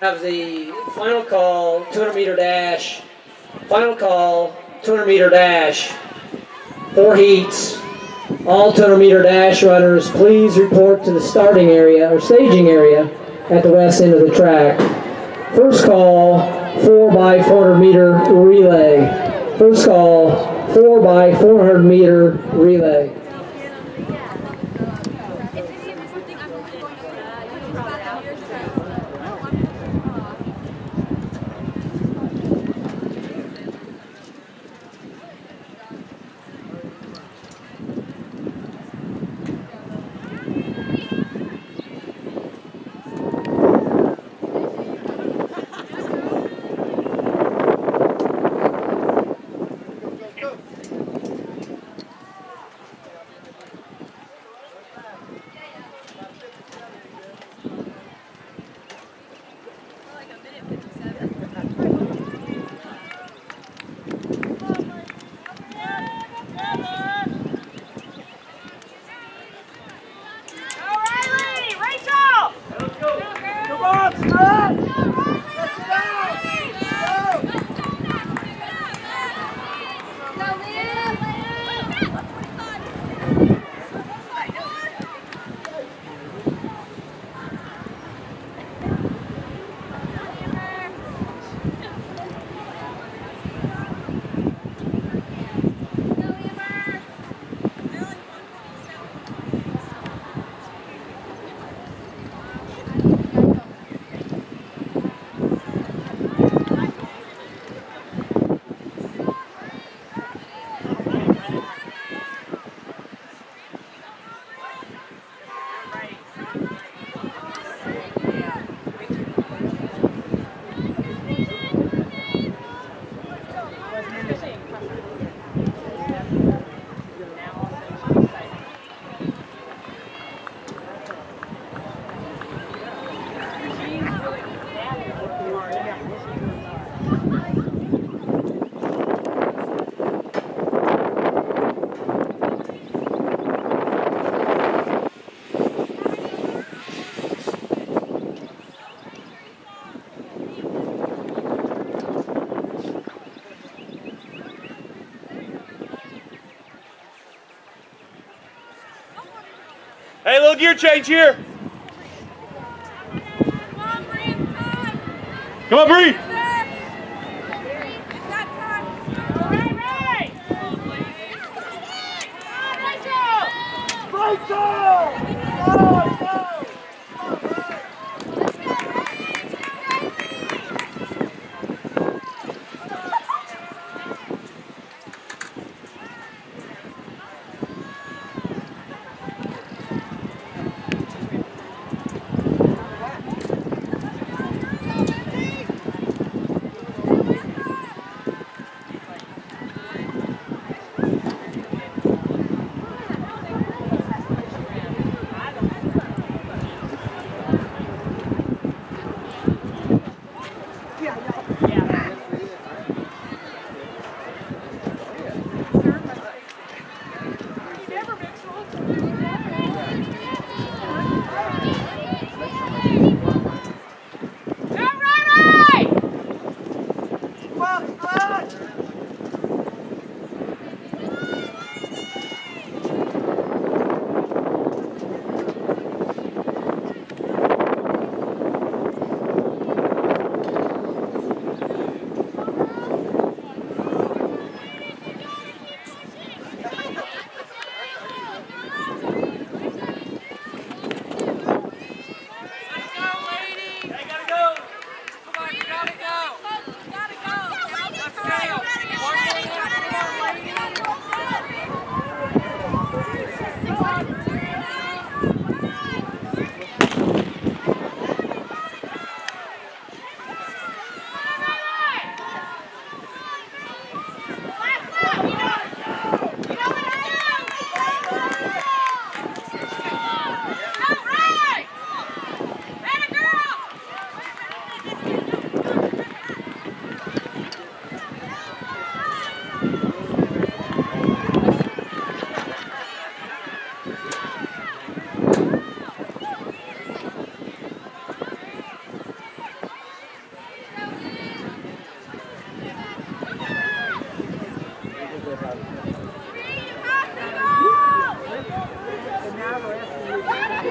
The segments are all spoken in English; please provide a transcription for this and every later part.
Have the final call, 200 meter dash. Final call, 200 meter dash. Four heats. All 200 meter dash runners, please report to the starting area or staging area at the west end of the track. First call, 4 by 400 meter relay. First call, 4 by 400 meter relay. O'Reilly! Rachel! Come on, Scott! Let's Hey, little gear change here. Come on, Bree. Rachel! Rachel! Oh!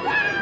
Yeah!